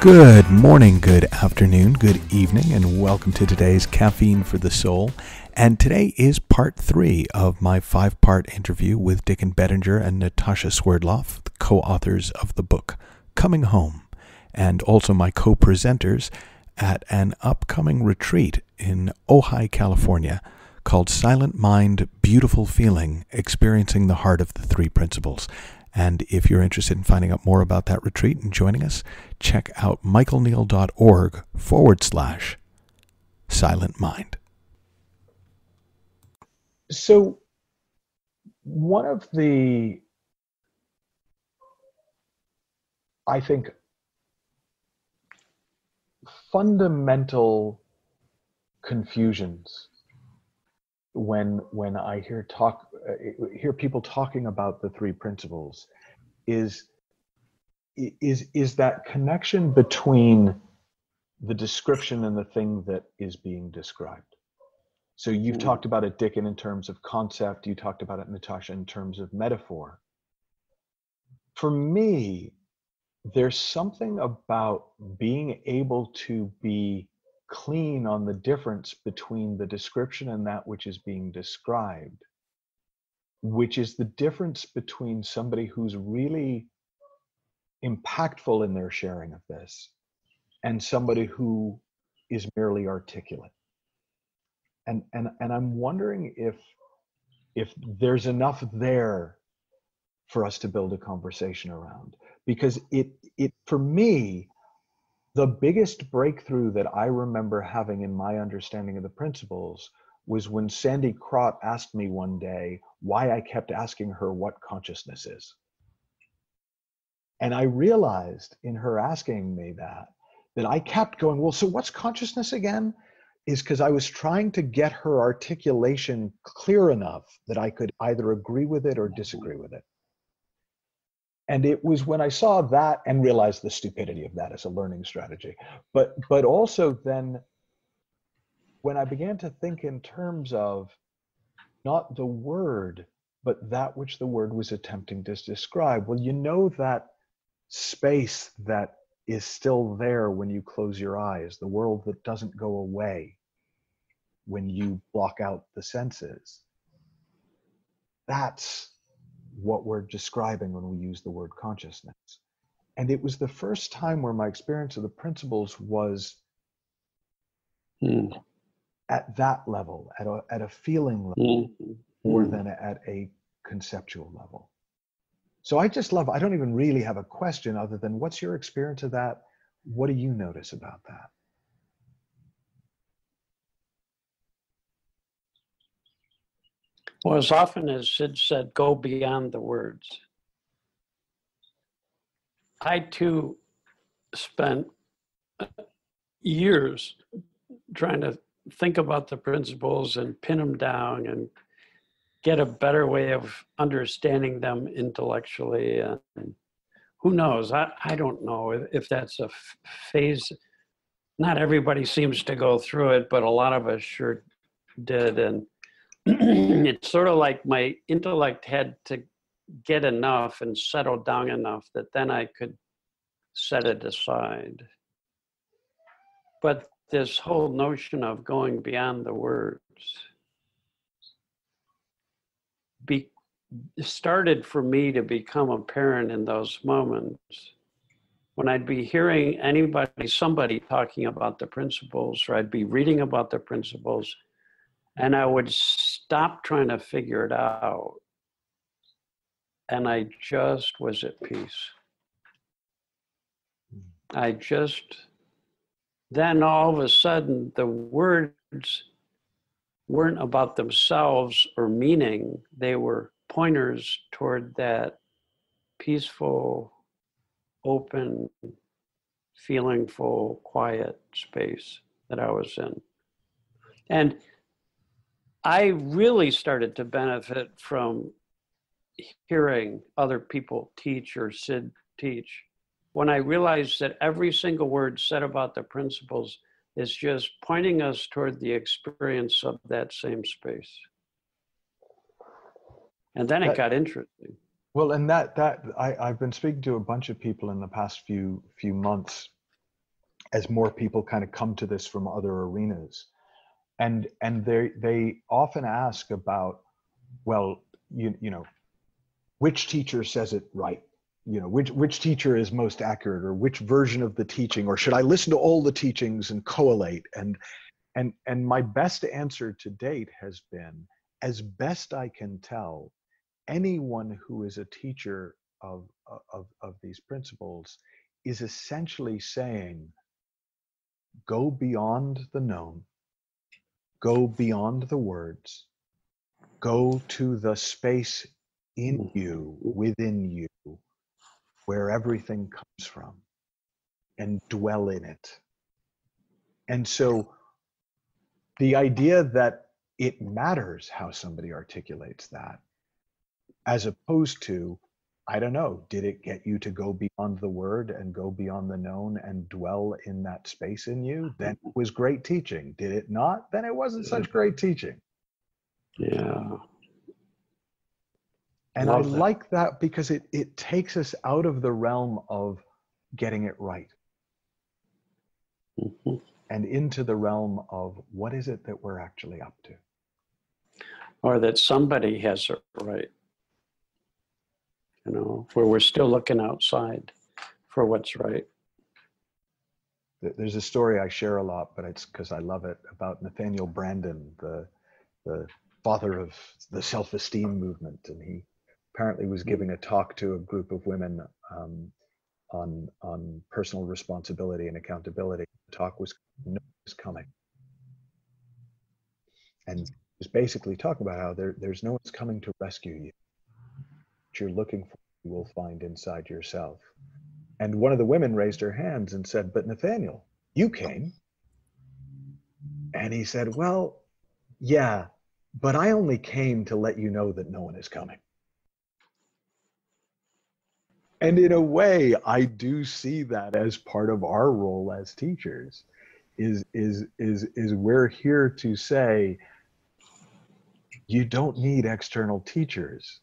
Good morning, good afternoon, good evening, and welcome to today's Caffeine for the Soul. And today is part three of my five part interview with Dicken Bettinger and Natasha Swerdloff, co authors of the book Coming Home, and also my co presenters at an upcoming retreat in Ojai, California called Silent Mind Beautiful Feeling Experiencing the Heart of the Three Principles. And if you're interested in finding out more about that retreat and joining us, check out michaelneill.org forward slash silent mind. So, one of the, I think, fundamental confusions when when I hear talk uh, hear people talking about the three principles is is is that connection between the description and the thing that is being described. So you've mm talked about it, Dicken, in terms of concept. You talked about it, Natasha, in terms of metaphor. For me, there's something about being able to be clean on the difference between the description and that which is being described, which is the difference between somebody who's really impactful in their sharing of this and somebody who is merely articulate. And, and, and I'm wondering if, if there's enough there for us to build a conversation around because it it for me the biggest breakthrough that I remember having in my understanding of the principles was when Sandy Krot asked me one day why I kept asking her what consciousness is. And I realized in her asking me that, that I kept going, well, so what's consciousness again? Is because I was trying to get her articulation clear enough that I could either agree with it or disagree with it and it was when i saw that and realized the stupidity of that as a learning strategy. But but also then when i began to think in terms of not the word but that which the word was attempting to describe well you know that space that is still there when you close your eyes the world that doesn't go away when you block out the senses. That's what we're describing when we use the word consciousness. And it was the first time where my experience of the principles was mm. at that level, at a, at a feeling level, mm. more mm. than at a conceptual level. So I just love, I don't even really have a question other than what's your experience of that? What do you notice about that? Well, as often as Syd said, go beyond the words. I too spent uh, years trying to think about the principles and pin them down and get a better way of understanding them intellectually. And who knows? I, I don't know if, if that's a phase. Not everybody seems to go through it, but a lot of us sure did. And it's sort of like my intellect had to get enough and settle down enough that then I could set it aside. But this whole notion of going beyond the words be, started for me to become apparent in those moments when I'd be hearing anybody, somebody talking about the principles, or I'd be reading about the principles, and I would stopped trying to figure it out. And I just was at peace. I just, then all of a sudden, the words weren't about themselves or meaning, they were pointers toward that peaceful, open, feeling full, quiet space that I was in. And I really started to benefit from hearing other people teach or Syd teach when I realized that every single word said about the principles is just pointing us toward the experience of that same space. And then it got interesting. Well, and that that I, I've been speaking to a bunch of people in the past few few months as more people kind of come to this from other arenas. And and they they often ask about, well, you you know, which teacher says it right? You know, which which teacher is most accurate or which version of the teaching, or should I listen to all the teachings and collate? And and and my best answer to date has been, as best I can tell, anyone who is a teacher of, of, of these principles is essentially saying go beyond the known, go beyond the words, go to the space in mm. you, within you, where everything comes from, and dwell in it. And so the idea that it matters how somebody articulates that as opposed to i don't know did it get you to go beyond the word and go beyond the known and dwell in that space in you then it was great teaching did it not then it wasn't such great teaching Yeah. and Love i that. like that because it it takes us out of the realm of getting it right Mhm. and into the realm of what is it that we're actually up to Or that somebody has it right. You know, where we're still looking outside for what's right. There's a story I share a lot, but it's because I love it about Nathaniel Branden, the the father of the self-esteem movement, and he apparently was giving a talk to a group of women um, on on personal responsibility and accountability. The talk was "No is coming, and was basically talking about how there there's no one's coming to rescue you. You're looking for, you will find inside yourself. And one of the women raised her hands and said, But Nathaniel, you came. And he said, Well, yeah, but I only came to let you know that no one is coming. And in a way, I do see that as part of our role as teachers. Is is is is we're here to say you don't need external teachers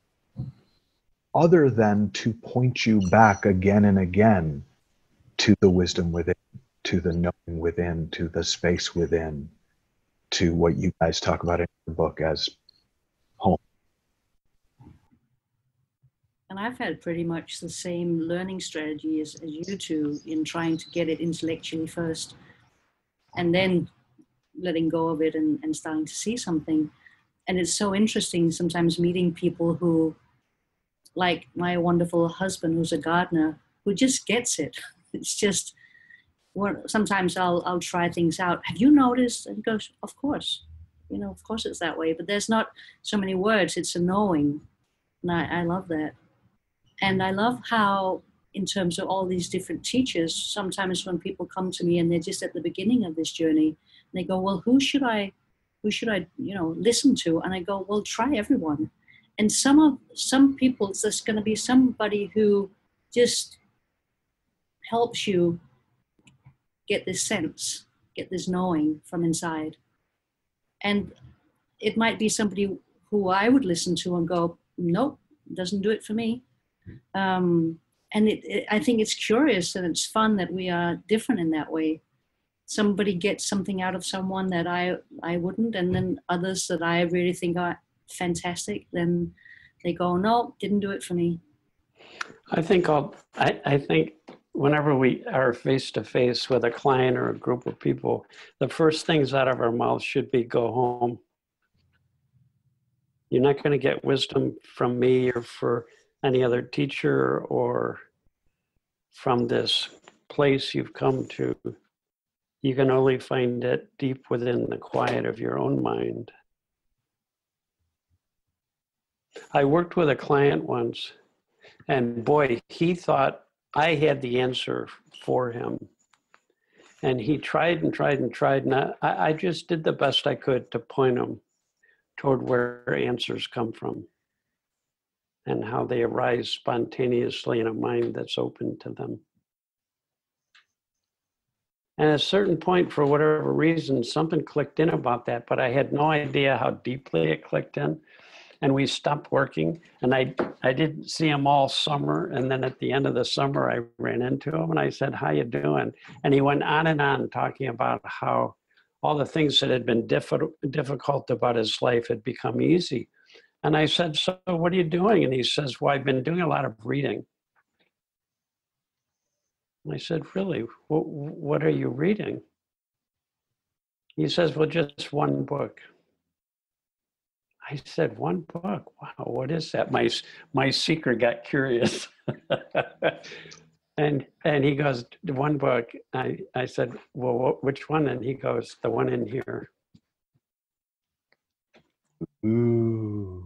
other than to point you back again and again to the wisdom within, to the knowing within, to the space within, to what you guys talk about in your book as home. And I've had pretty much the same learning strategy as, as you two in trying to get it intellectually first and then letting go of it and, and starting to see something. And it's so interesting sometimes meeting people who, like my wonderful husband who's a gardener, who just gets it. It's just, sometimes I'll, I'll try things out. Have you noticed? And he goes, Of course. You know, of course it's that way. But there's not so many words, it's a knowing. And I, I love that. And I love how, in terms of all these different teachers, sometimes when people come to me and they're just at the beginning of this journey, they go, "Well, who should I, who should I, you know, listen to?" And I go, "Well, try everyone." And some of some people, there's going to be somebody who just helps you get this sense, get this knowing from inside. And it might be somebody who I would listen to and go, "Nope, doesn't do it for me." um, and it, it, I think it's curious and it's fun that we are different in that way. Somebody gets something out of someone that I I wouldn't, and then others that I really think are fantastic. Then they go, no, didn't do it for me. I think I'll, I, I think whenever we are face to face with a client or a group of people, the first things out of our mouths should be go home. You're not going to get wisdom from me or for any other teacher or from this place you've come to. You can only find it deep within the quiet of your own mind. I worked with a client once, and boy, he thought I had the answer for him. And he tried and tried and tried, and I, I just did the best I could to point him toward where answers come from and how they arise spontaneously in a mind that's open to them. And at a certain point, for whatever reason, something clicked in about that, but I had no idea how deeply it clicked in. And we stopped working. And I, I didn't see him all summer. And then at the end of the summer, I ran into him and I said, "How you doing?" And he went on and on talking about how all the things that had been diffi- difficult about his life had become easy. And I said, "So what are you doing?" And he says, "Well, I've been doing a lot of reading." And I said, Really? What, what are you reading? He says, Well, just one book. I said, One book? Wow, what is that? My, my seeker got curious. and and he goes, One book. I, I said, Well, what, which one? And he goes, The one in here. Ooh.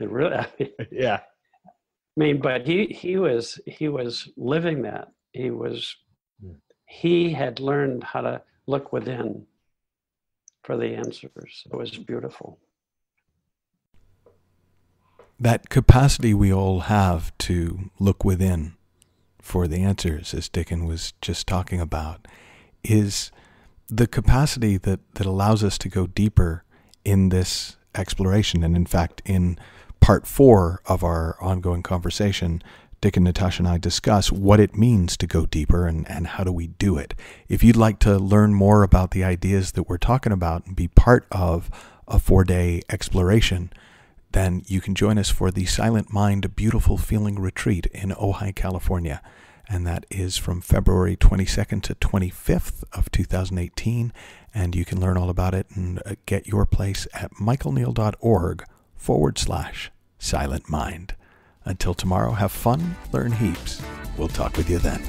It really, yeah. I mean, but he he was he was living that. He was Hmm. he had learned how to look within for the answers. It was beautiful. That capacity we all have to look within for the answers, as Dicken was just talking about, is the capacity that, that allows us to go deeper in this exploration. And in fact, in part four of our ongoing conversation, Dick and Natasha and I discuss what it means to go deeper and, and how do we do it. If you'd like to learn more about the ideas that we're talking about and be part of a four day exploration, then you can join us for the Silent Mind Beautiful Feeling Retreat in Ojai, California. And that is from February 22nd to 25th of 2018. And you can learn all about it and uh, get your place at michaelneill.org forward slash silent mind. Until tomorrow, have fun, learn heaps. We'll talk with you then.